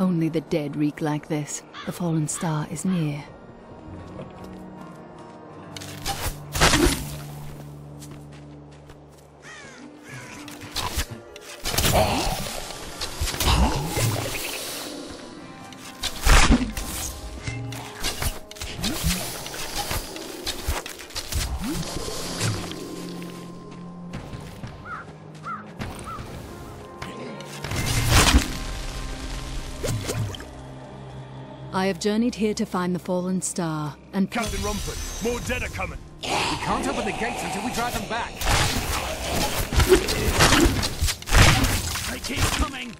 Only the dead reek like this. The fallen star is near. I have journeyed here to find the fallen star, and Captain Rumford, more dead are coming. We can't open the gates until we drive them back. They keep coming.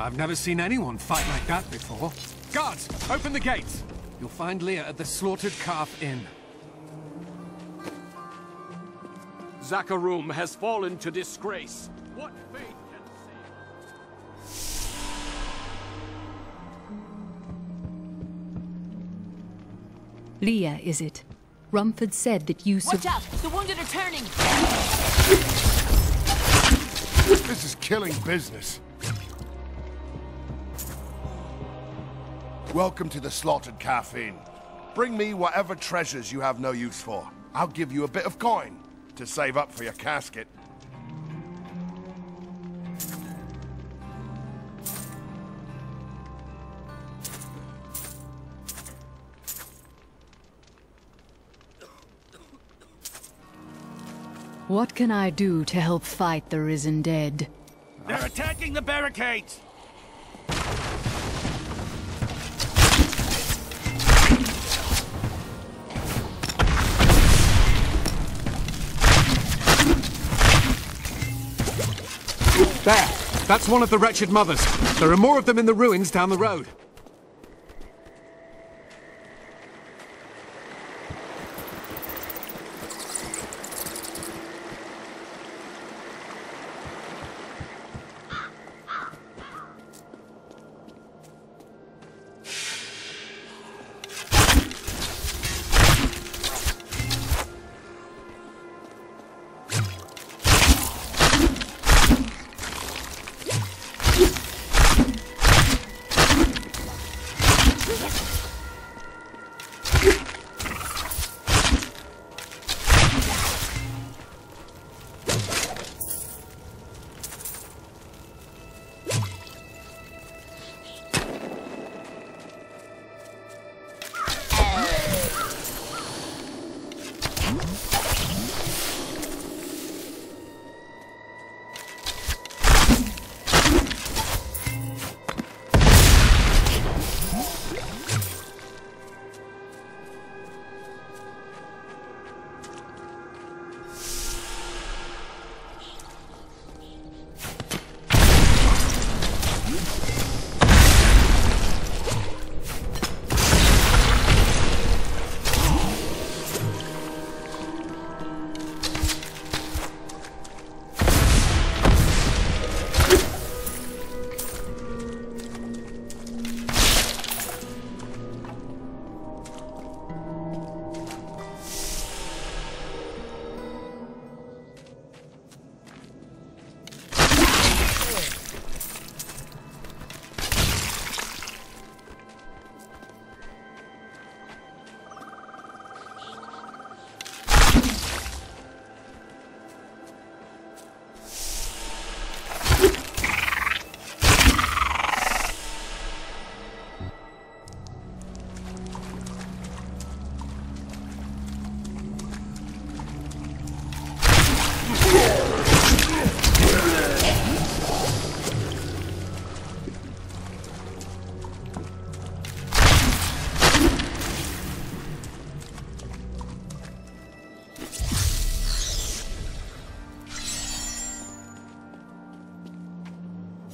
I've never seen anyone fight like that before. Guards, open the gates. You'll find Leah at the Slaughtered Calf Inn. Zakarum has fallen to disgrace. What fate can save? Leah, is it? Rumford said that you Watch sur- out! The wounded are turning! This is killing business. Welcome to the Slaughtered Calf Inn. Bring me whatever treasures you have no use for. I'll give you a bit of coin to save up for your casket. What can I do to help fight the risen dead? They're attacking the barricades! There! That's one of the wretched mothers. There are more of them in the ruins down the road.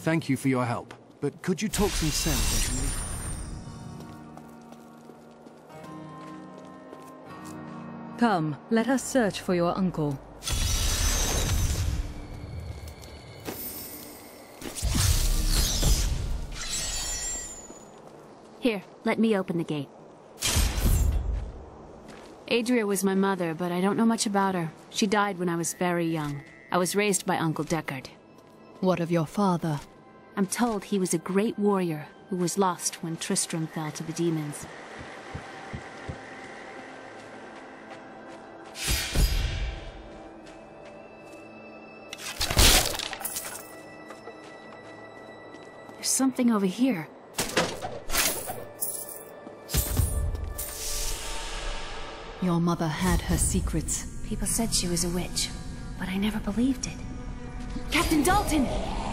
Thank you for your help. But could you talk some sense into me? Come, let us search for your uncle. Here, let me open the gate. Adria was my mother, but I don't know much about her. She died when I was very young. I was raised by Uncle Deckard. What of your father? I'm told he was a great warrior who was lost when Tristram fell to the demons. There's something over here. Your mother had her secrets. People said she was a witch, but I never believed it. Captain Daltyn!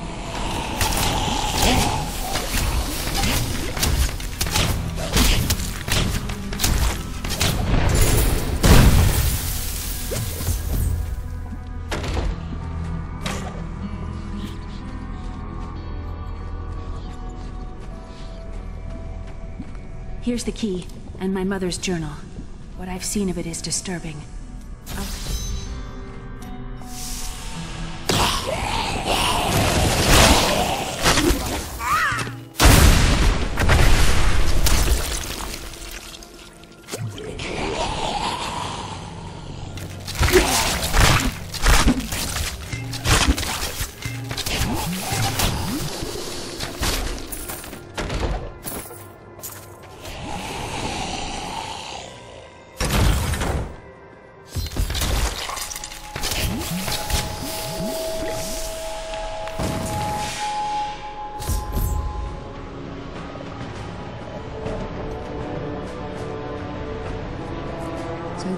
Here's the key, and my mother's journal. What I've seen of it is disturbing.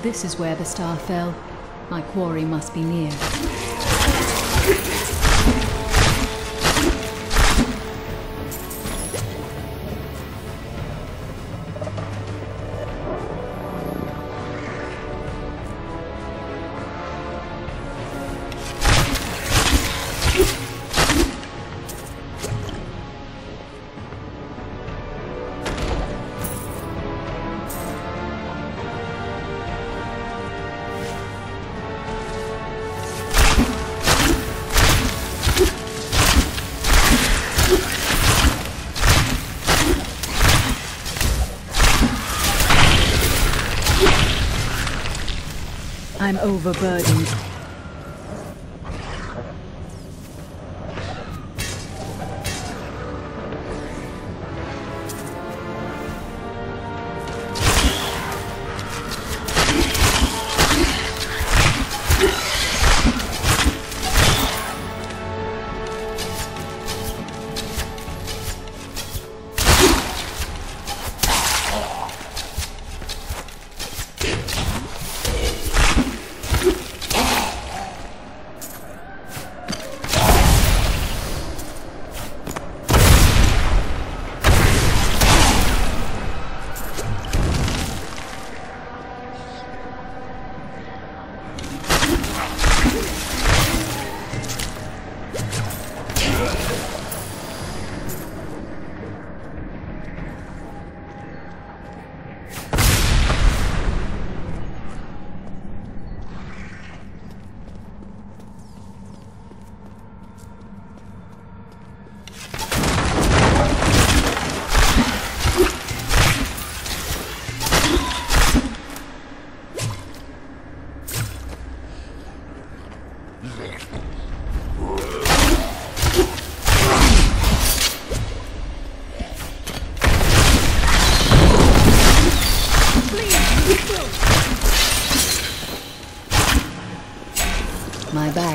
This is where the star fell. My quarry must be near. I'm overburdened.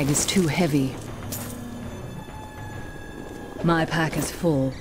Bag is too heavy. My pack is full.